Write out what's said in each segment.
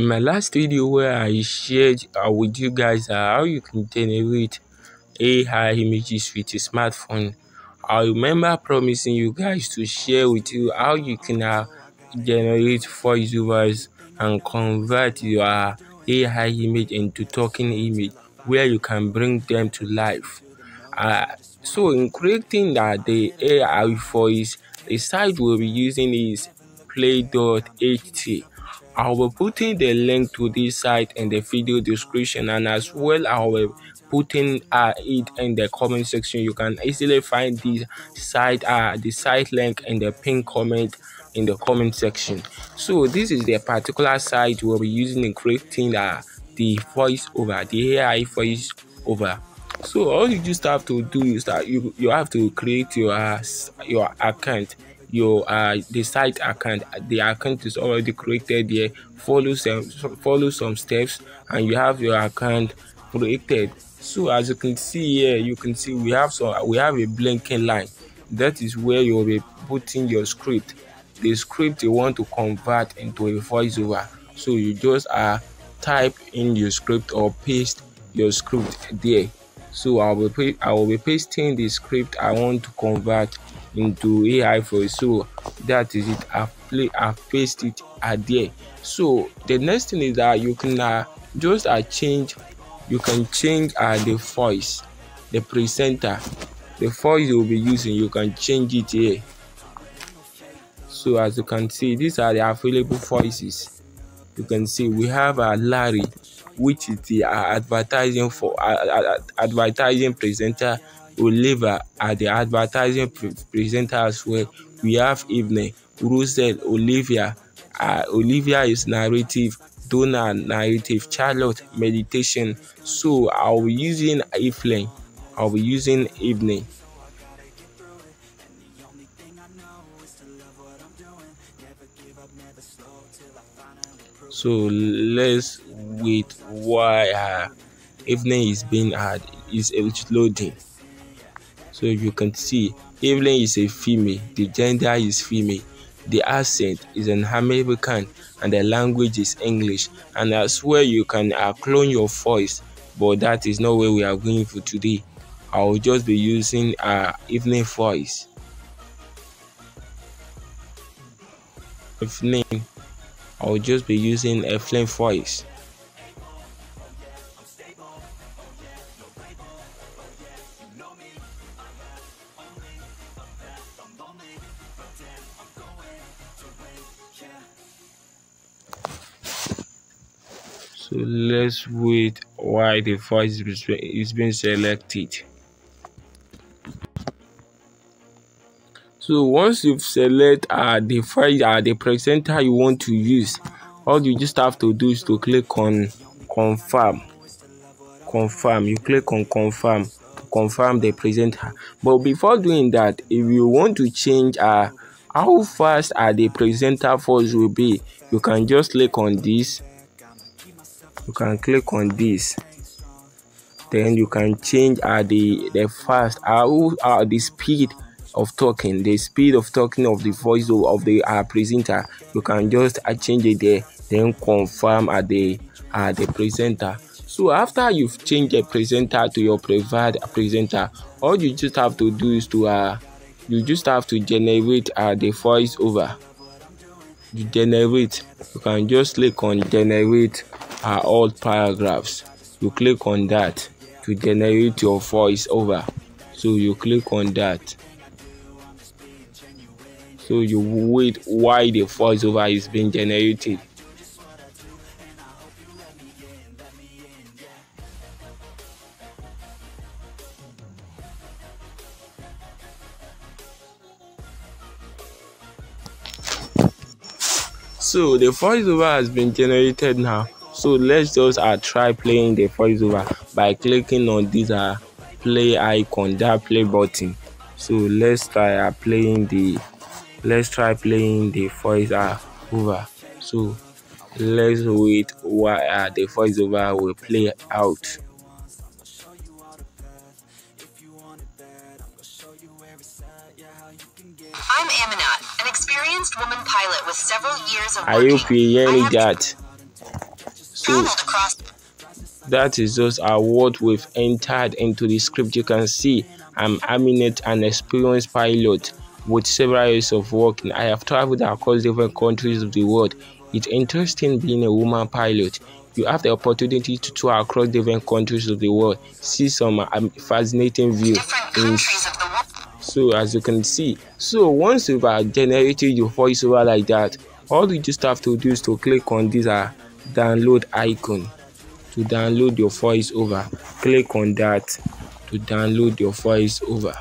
in my last video where I shared uh, with you guys uh, how you can generate AI images with your smartphone. I remember promising you guys to share with you how you can uh, generate voiceovers and convert your uh, AI image into talking image where you can bring them to life. Uh, so in creating that the AI voice, the site we'll be using is play.ht I will be putting the link to this site in the video description and as well I will putting uh, it in the comment section. You can easily find this site uh, the site link in the pin comment in the comment section. So this is the particular site we'll be using in creating uh, the voice over the AI voice over. So all you just have to do is that you you have to create your uh, your account your uh the site account the account is already created here follow some follow some steps and you have your account created. So as you can see here you can see we have some we have a blinking line. That is where you will be putting your script. The script you want to convert into a voiceover. So you just uh type in your script or paste your script there. So i will be i will be pasting the script i want to convert into AI voice. So that is it. I've play I've paste it at there. So the next thing is that you can uh, just uh, change you can change uh, the voice, the presenter, the voice you'll be using, you can change it here. So as you can see, these are the available voices. You can see we have a uh, Larry, which is the uh, advertising for uh, uh, advertising presenter Oliver are the advertising pre presenter as well. We have Evening, Russell, Olivia. Uh, Olivia is narrative, Donna narrative, Charlotte meditation. So I'll be using Evening. I'll be using Evening. So let's wait why uh, evening is being had is loading. So you can see Evelyn is a female, the gender is female, the accent is an American, and the language is English. And that's where you can uh, clone your voice, but that is not where we are going for today. I will just be using uh, evening voice. Evening, I will just be using Evelyn voice. So let's wait why the voice is being selected. So once you've select uh, the file uh, the presenter you want to use all you just have to do is to click on confirm. Confirm. You click on confirm. Confirm the presenter. But before doing that if you want to change uh how fast uh, the presenter voice will be you can just click on this you can click on this then you can change uh, the the fast uh, uh, the speed of talking the speed of talking of the voice of the uh, presenter. You can just uh, change it there then confirm at uh, the uh, the presenter. So after you've changed the presenter to your preferred presenter all you just have to do is to uh you just have to generate uh, the voice over. You generate you can just click on generate are all paragraphs. You click on that to generate your voice over. So you click on that. So you wait while the voiceover is being generated. So the voiceover has been generated now so let's just uh, try playing the voiceover by clicking on this uh, play icon that play button. So let's try uh, playing the let's try playing the voice uh, over. So let's wait while uh, the voiceover will play out. I'm Aminat, an experienced woman pilot with several years of Are you hearing that? So that is just our what we've entered into the script. You can see i'm aminet an experienced pilot with several years of working i have traveled across different countries of the world. It's interesting being a woman pilot. You have the opportunity to tour across different countries of the world see some um, fascinating view so as you can see so once you've uh, generated your voiceover like that all you just have to do is to click on this uh, download icon. To download your voiceover click on that. To download your voiceover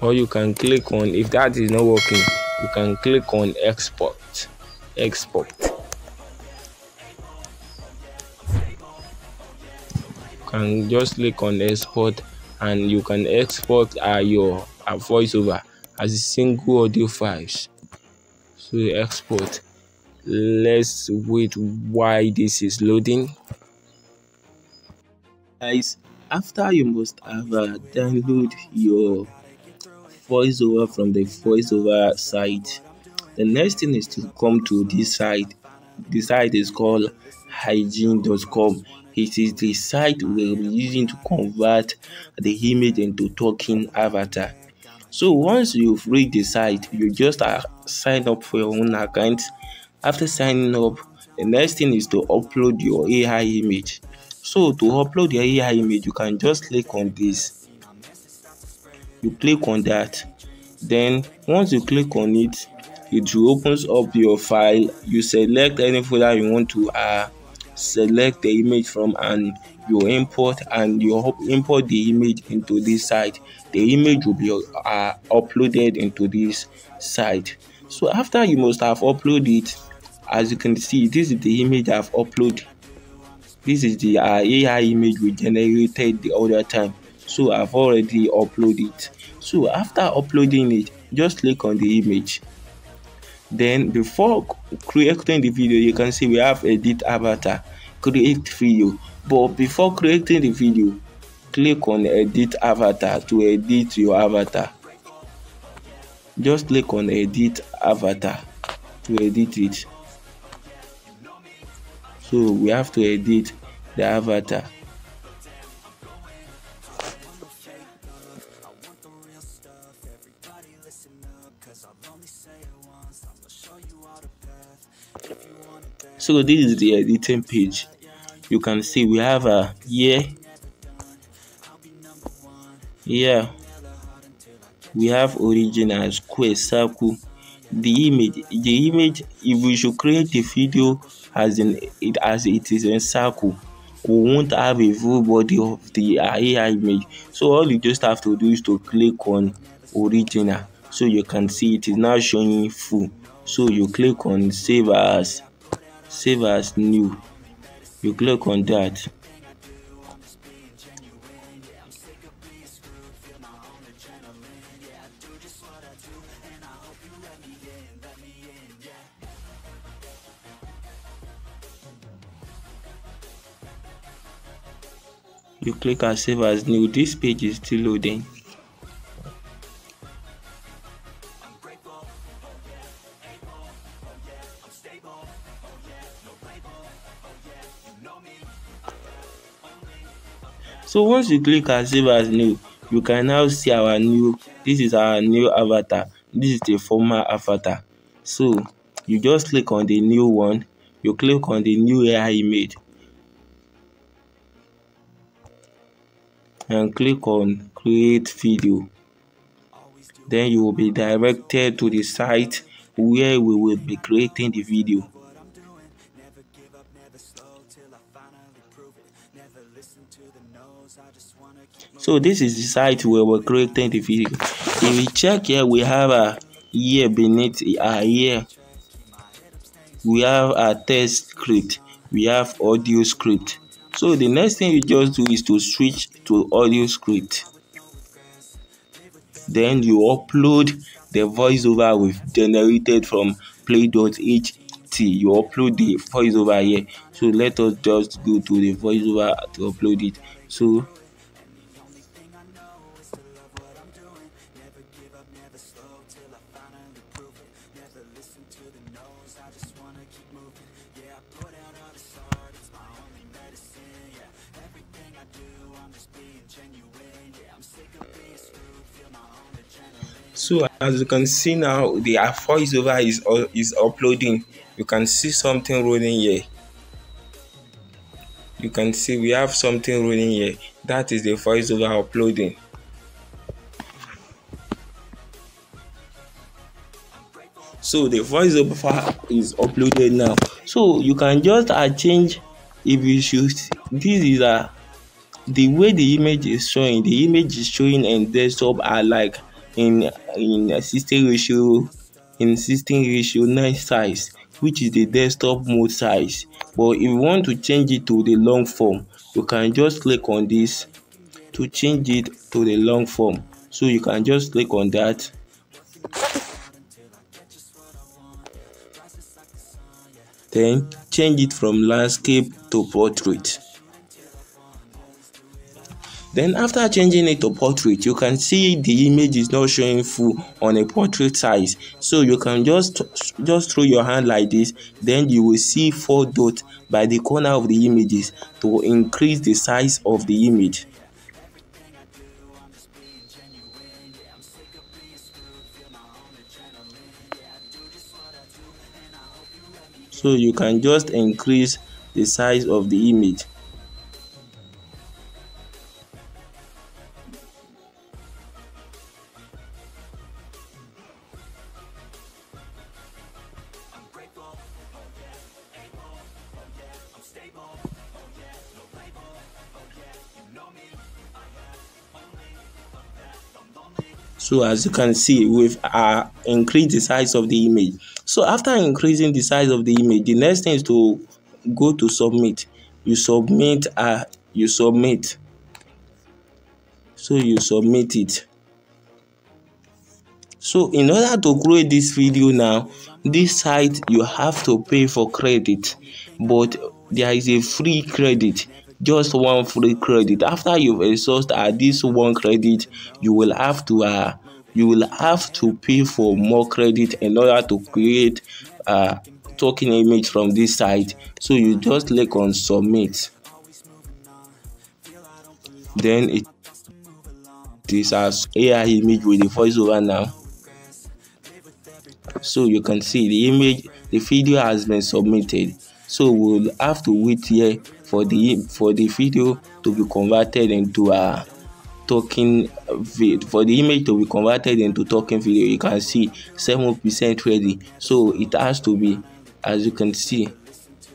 or you can click on if that is not working you can click on export. Export. You can just click on export and you can export uh, your uh, voiceover as a single audio files so export let's wait why this is loading. Guys after you must have uh, download your voiceover from the voiceover site the next thing is to come to this site. The site is called heygen.com it is the site we're using to convert the image into talking avatar so once you've read the site you just uh, sign up for your own account. After signing up the next thing is to upload your ai image. So to upload your ai image you can just click on this. You click on that. Then once you click on it it opens up your file. You select any folder you want to uh, select the image from and you import and you import the image into this site. The image will be uh, uploaded into this site. So after you must have uploaded it as you can see this is the image i've uploaded. This is the uh, ai image we generated the other time. So i've already uploaded it. So after uploading it just click on the image then before creating the video you can see we have edit avatar create video. But before creating the video click on edit avatar to edit your avatar. Just click on edit avatar to edit it. So we have to edit the avatar so this is the uh, editing page. You can see we have a here here we have original square circle. The image the image if we should create a video as in it as it is in circle we won't have a full body of the AI image. So all you just have to do is to click on original. So you can see it is now showing full. So you click on save as save as new. You click on that you click on save as new. This page is still loading so once you click on save as new you can now see our new this is our new avatar. This is the former avatar. So you just click on the new one. You click on the new AI image. And click on create video. Then you will be directed to the site where we will be creating the video so this is the site where we're creating the video. If we check here we have a here beneath a here we have a test script. We have audio script. So the next thing you just do is to switch to audio script. Then you upload the voiceover we've generated from play.ht you upload the voiceover here. So let us just go to the voiceover to upload it so so as you can see now the voiceover is is uploading. You can see something rolling here you can see we have something rolling here. That is the voiceover uploading. So the voiceover is uploaded now. So you can just uh, change if you should. This is uh, the way the image is showing. The image is showing and desktop are like in in 60 ratio in 16 ratio 9 size which is the desktop mode size but if you want to change it to the long form you can just click on this to change it to the long form. So you can just click on that. Then change it from landscape to portrait then after changing it to portrait you can see the image is not showing full on a portrait size. So you can just just throw your hand like this then you will see four dots by the corner of the images to increase the size of the image. So you can just increase the size of the image so as you can see we've uh, increased the size of the image. So after increasing the size of the image the next thing is to go to submit. You submit uh you submit. So you submit it. So in order to create this video now this site you have to pay for credit. But there is a free credit just one free credit. After you've exhausted uh, this one credit you will have to uh, you will have to pay for more credit in order to create a token image from this site. So you just click on submit. Then it is as AI image with the voiceover now. So you can see the image the video has been submitted. So we'll have to wait here for the for the video to be converted into a vid for the image to be converted into token video you can see seven percent ready. So it has to be as you can see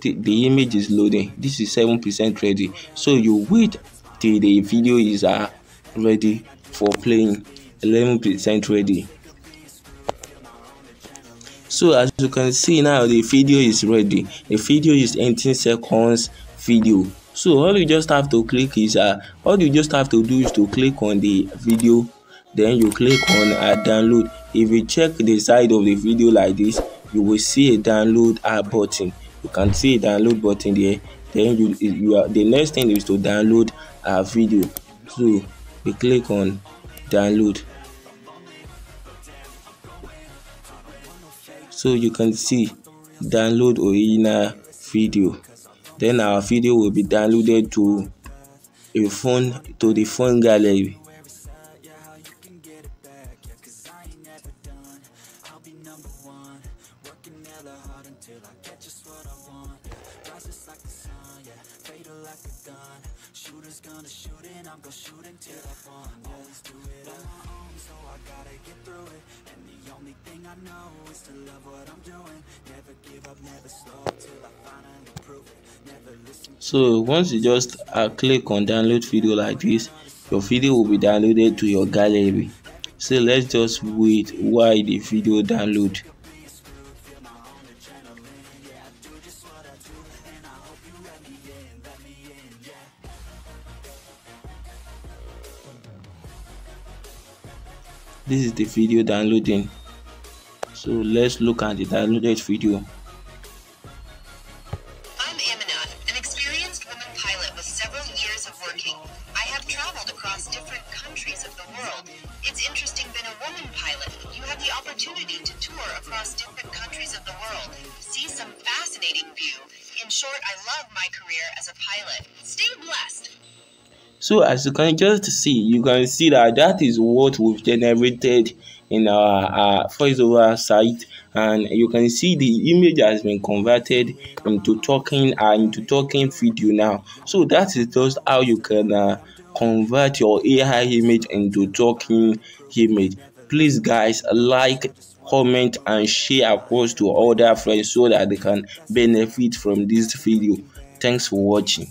the, the image is loading. This is seven percent ready. So you wait till the video is uh, ready for playing. 11 percent ready. So as you can see now the video is ready. The video is 18 seconds video. So all you just have to click is uh all you just have to do is to click on the video. Then you click on uh, download. If you check the side of the video like this you will see a download uh, button. You can see a download button there. Then you you are the next thing is to download a video. So you click on download. So you can see download original video then our video will be downloaded to a phone to the phone gallery Shooters gonna shoot and I'm gonna shoot until I. Always do it on my own, so I gotta get only thing I know is to love what I'm doing. Never give up, never slow till I finally prove it. So once you just uh, click on download video like this, your video will be downloaded to your gallery. So let's just wait while the video download. this is the video downloading so let's look at the downloaded video as you can just see, you can see that that is what we've generated in our, our voiceover site and you can see the image has been converted into talking and into talking video now. So that is just how you can uh, convert your AI image into talking image. Please guys like comment and share across to all other friends so that they can benefit from this video. Thanks for watching.